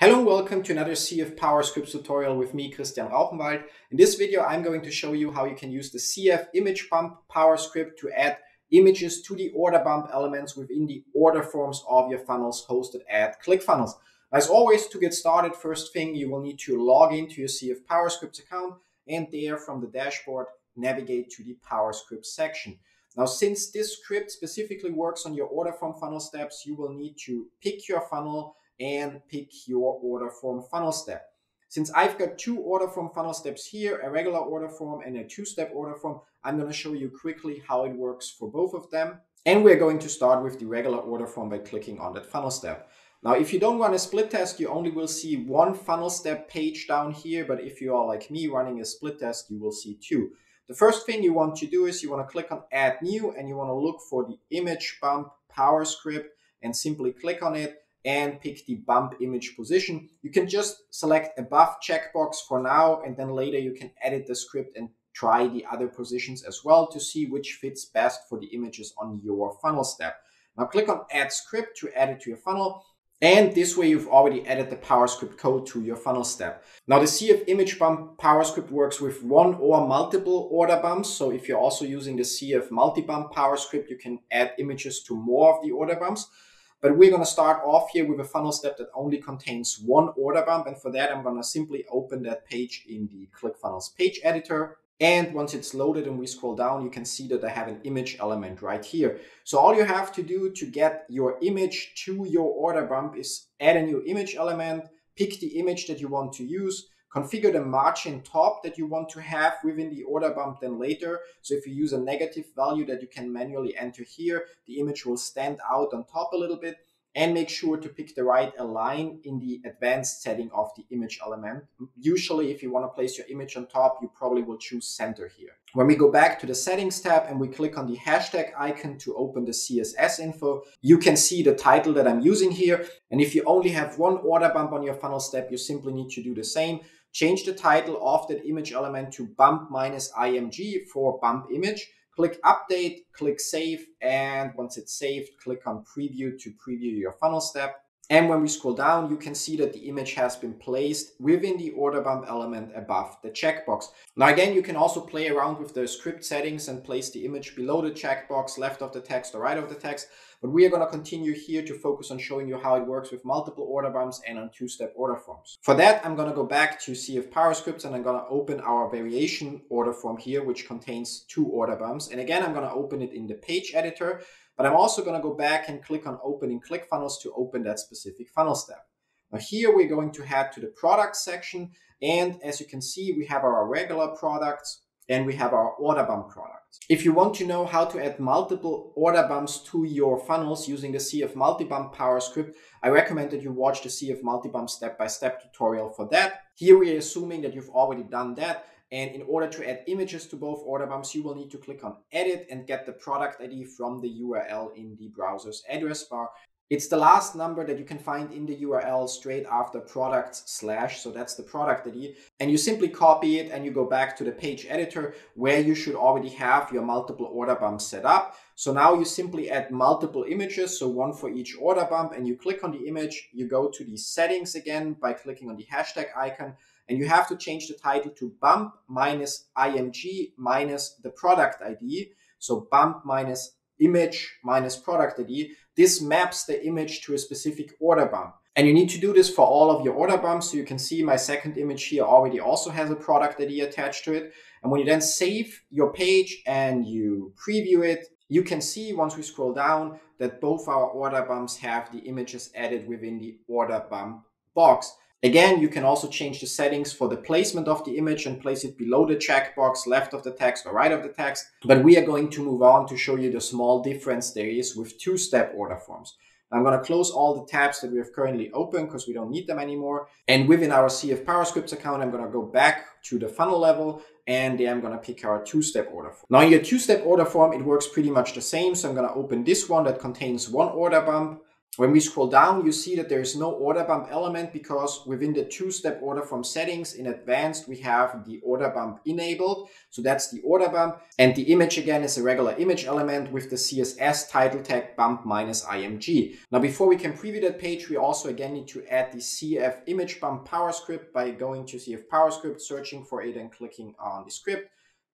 Hello and welcome to another CF PowerScript tutorial with me, Christian Rauchenwald. In this video, I'm going to show you how you can use the CF image bump PowerScript to add images to the order bump elements within the order forms of your funnels hosted at ClickFunnels. As always, to get started, first thing you will need to log into your CF PowerScript account and there from the dashboard, navigate to the PowerScript section. Now, since this script specifically works on your order form funnel steps, you will need to pick your funnel and pick your order form funnel step. Since I've got two order form funnel steps here, a regular order form and a two-step order form, I'm going to show you quickly how it works for both of them. And we're going to start with the regular order form by clicking on that funnel step. Now, if you don't run a split test, you only will see one funnel step page down here. But if you are like me running a split test, you will see two. The first thing you want to do is you want to click on add new and you want to look for the image bump power script and simply click on it and pick the bump image position. You can just select above checkbox for now, and then later you can edit the script and try the other positions as well to see which fits best for the images on your funnel step. Now click on add script to add it to your funnel. And this way you've already added the PowerScript code to your funnel step. Now the CF image bump PowerScript works with one or multiple order bumps. So if you're also using the CF multi-bump PowerScript, you can add images to more of the order bumps. But we're going to start off here with a funnel step that only contains one order bump. And for that, I'm going to simply open that page in the ClickFunnels page editor. And once it's loaded and we scroll down, you can see that I have an image element right here. So all you have to do to get your image to your order bump is add a new image element, pick the image that you want to use, configure the margin top that you want to have within the order bump then later. So if you use a negative value that you can manually enter here, the image will stand out on top a little bit and make sure to pick the right align in the advanced setting of the image element. Usually, if you want to place your image on top, you probably will choose center here. When we go back to the settings tab and we click on the hashtag icon to open the CSS info, you can see the title that I'm using here. And if you only have one order bump on your funnel step, you simply need to do the same. Change the title of that image element to bump minus img for bump image. Click update, click save, and once it's saved, click on preview to preview your funnel step. And when we scroll down, you can see that the image has been placed within the order bump element above the checkbox. Now again, you can also play around with the script settings and place the image below the checkbox, left of the text or right of the text. But we are going to continue here to focus on showing you how it works with multiple order bumps and on two-step order forms. For that, I'm going to go back to CF PowerScripts and I'm going to open our variation order form here, which contains two order bumps. And again, I'm going to open it in the page editor. But I'm also going to go back and click on opening ClickFunnels to open that specific funnel step. Now here we're going to head to the product section. And as you can see, we have our regular products and we have our order bump products. If you want to know how to add multiple order bumps to your funnels using the CF Multibump Power Script, I recommend that you watch the CF Multibump step-by-step tutorial for that. Here we are assuming that you've already done that. And in order to add images to both order bumps, you will need to click on edit and get the product ID from the URL in the browser's address bar. It's the last number that you can find in the URL straight after products slash. So that's the product ID. And you simply copy it and you go back to the page editor where you should already have your multiple order bumps set up. So now you simply add multiple images. So one for each order bump and you click on the image. You go to the settings again by clicking on the hashtag icon and you have to change the title to bump minus img minus the product ID. So bump minus image minus product ID. This maps the image to a specific order bump. And you need to do this for all of your order bumps. So you can see my second image here already also has a product ID attached to it. And when you then save your page and you preview it, you can see once we scroll down that both our order bumps have the images added within the order bump box. Again, you can also change the settings for the placement of the image and place it below the checkbox, left of the text or right of the text. But we are going to move on to show you the small difference there is with two-step order forms. I'm going to close all the tabs that we have currently open because we don't need them anymore. And within our CF PowerScripts account, I'm going to go back to the funnel level and then I'm going to pick our two-step order form. Now in your two-step order form, it works pretty much the same. So I'm going to open this one that contains one order bump When we scroll down, you see that there is no order bump element because within the two-step order form settings in advanced, we have the order bump enabled. So that's the order bump. And the image again is a regular image element with the CSS title tag bump minus img. Now, before we can preview that page, we also again need to add the CF image bump power script by going to CF power script, searching for it and clicking on the script,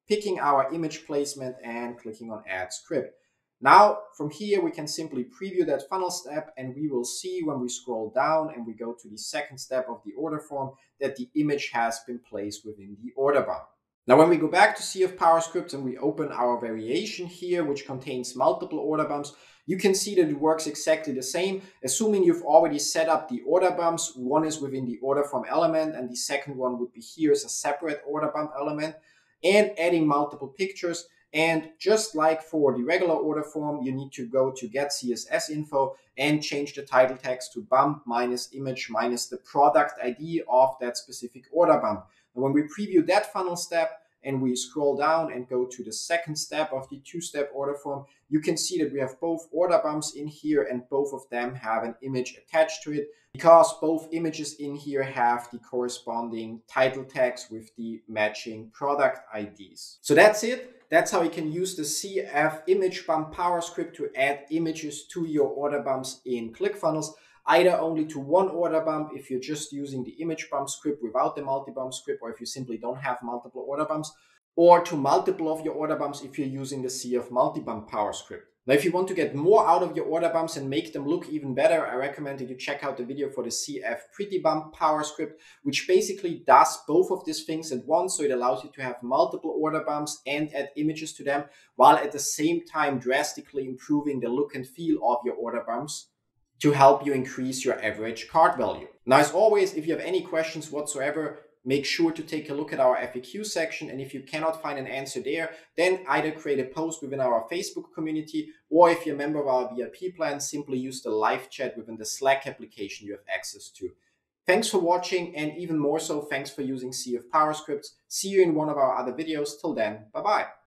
picking our image placement and clicking on add script. Now, from here, we can simply preview that funnel step and we will see when we scroll down and we go to the second step of the order form that the image has been placed within the order bump. Now, when we go back to CF PowerScript and we open our variation here, which contains multiple order bumps, you can see that it works exactly the same. Assuming you've already set up the order bumps, one is within the order form element and the second one would be here as a separate order bump element and adding multiple pictures, and just like for the regular order form, you need to go to get CSS info and change the title text to bump minus image minus the product ID of that specific order bump. And when we preview that funnel step and we scroll down and go to the second step of the two-step order form, you can see that we have both order bumps in here and both of them have an image attached to it because both images in here have the corresponding title tags with the matching product IDs. So that's it. That's how you can use the CF image bump power script to add images to your order bumps in ClickFunnels, either only to one order bump if you're just using the image bump script without the multi-bump script, or if you simply don't have multiple order bumps, or to multiple of your order bumps if you're using the CF multi-bump power script. Now, if you want to get more out of your order bumps and make them look even better, I recommend that you check out the video for the CF Pretty Bump Power Script, which basically does both of these things at once. So it allows you to have multiple order bumps and add images to them, while at the same time drastically improving the look and feel of your order bumps to help you increase your average cart value. Now, as always, if you have any questions whatsoever, make sure to take a look at our FAQ section. And if you cannot find an answer there, then either create a post within our Facebook community, or if you're a member of our VIP plan, simply use the live chat within the Slack application you have access to. Thanks for watching, and even more so, thanks for using CF PowerScripts. See you in one of our other videos. Till then, bye bye.